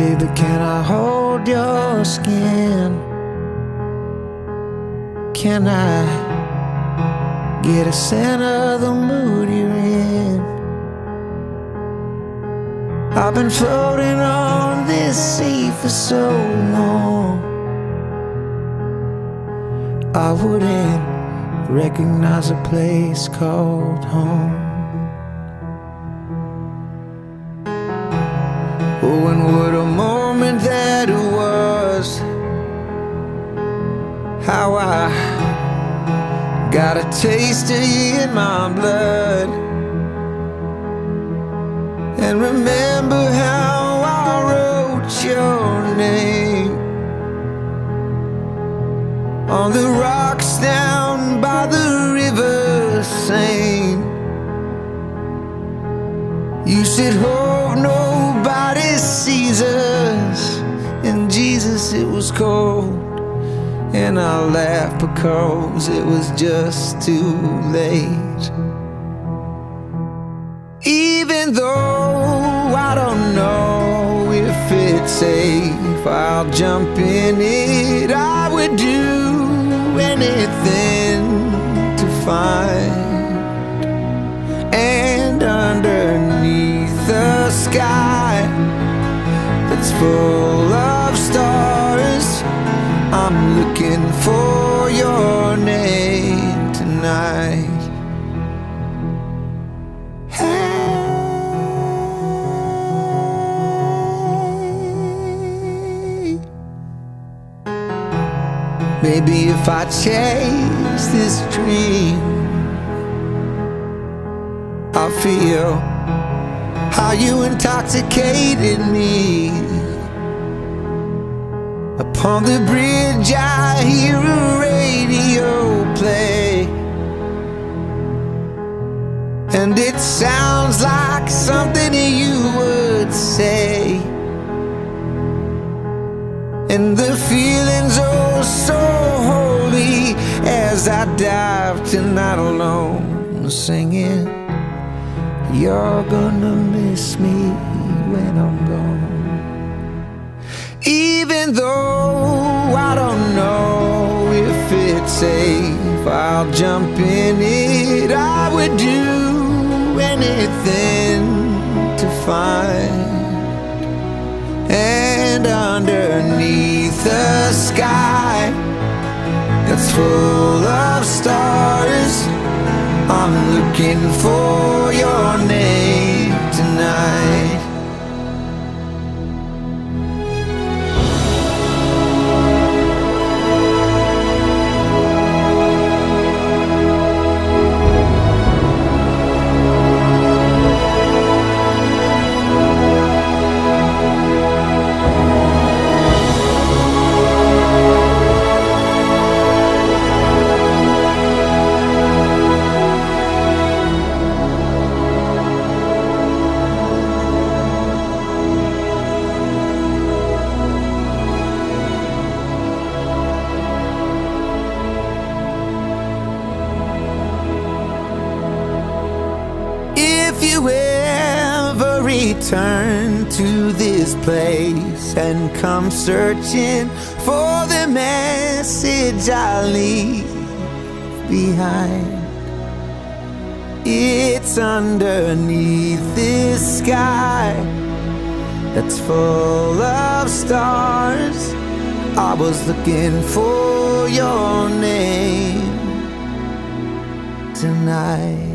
Baby, can I hold your skin? Can I get a scent of the mood you're in? I've been floating on this sea for so long. I wouldn't recognize a place called home. Oh, and what How I got a taste of you in my blood. And remember how I wrote your name on the rocks down by the river Seine. You said, Hope nobody sees us. And Jesus, it was cold. And I laughed because it was just too late. Even though I don't know if it's safe, I'll jump in it. I would do anything to find. And underneath the sky that's full of stars, I'm looking for your name tonight. Maybe if I chase this dream, I'll feel how you intoxicated me. Upon the bridge, I hear a radio play. And it sounds like something you would say. And the feeling's oh so holy as I dive tonight alone, singing, You're gonna miss me when I'm gone. Even though I'll jump in it. I would do anything to find. And underneath the sky that's full of stars, I'm looking for your name return to this place and come searching for the message I leave behind, it's underneath this sky that's full of stars. I was looking for your name tonight.